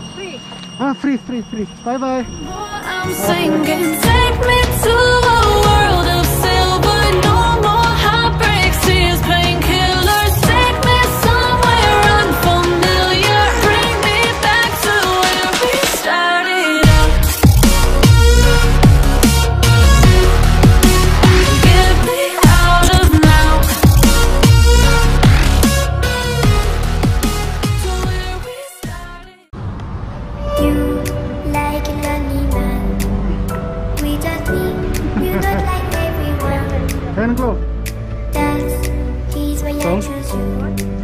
have free. Ah, free, free, free. Bye bye. Ten o'clock. So,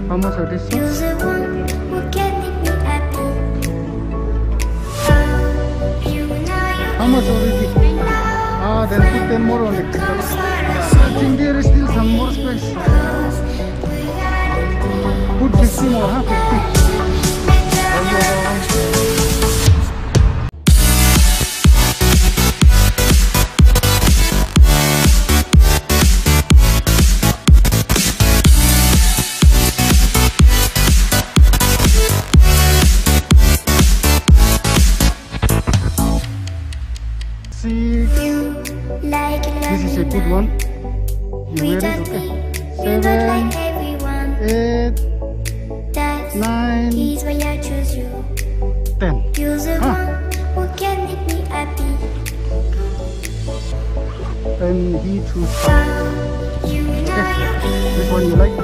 how much are this? How much already? Ah, then put 10 more on it. I think there is still some more space. Put 50 more, huh? 50. This is a good one. You don't okay? need, you don't like everyone. eight, That's nine, he's why I choose you. ten. You're the Huh. one who can make me happy. And he choose you know you Which one you like?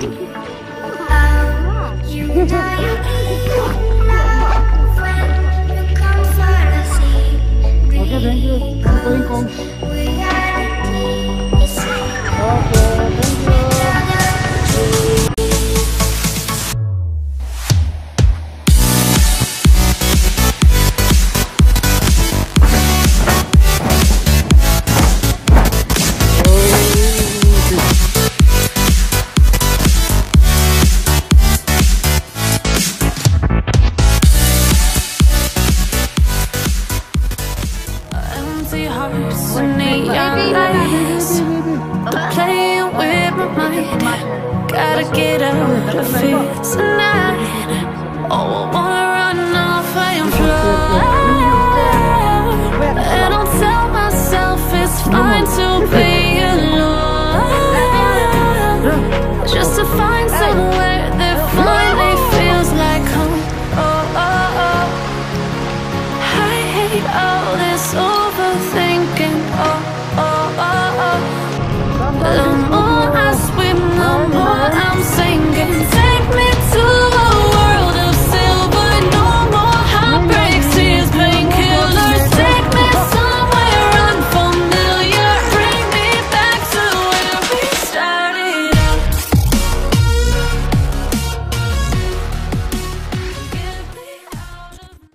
than Okay, bang. Okay, lights and neon lights Stop playing with my mind. Gotta get out of here tonight.